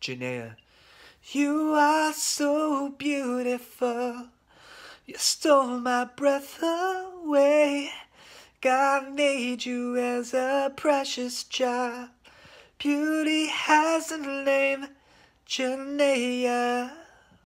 Janaya. You are so beautiful. You stole my breath away. God made you as a precious child. Beauty has a name, Janaya.